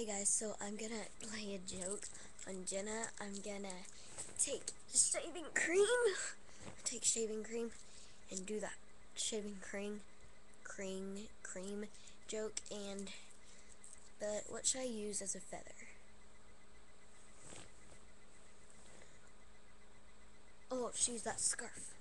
Hey guys, so I'm gonna play a joke on Jenna. I'm gonna take shaving cream, take shaving cream, and do that shaving cream, cream, cream joke. And but what should I use as a feather? Oh, she's that scarf.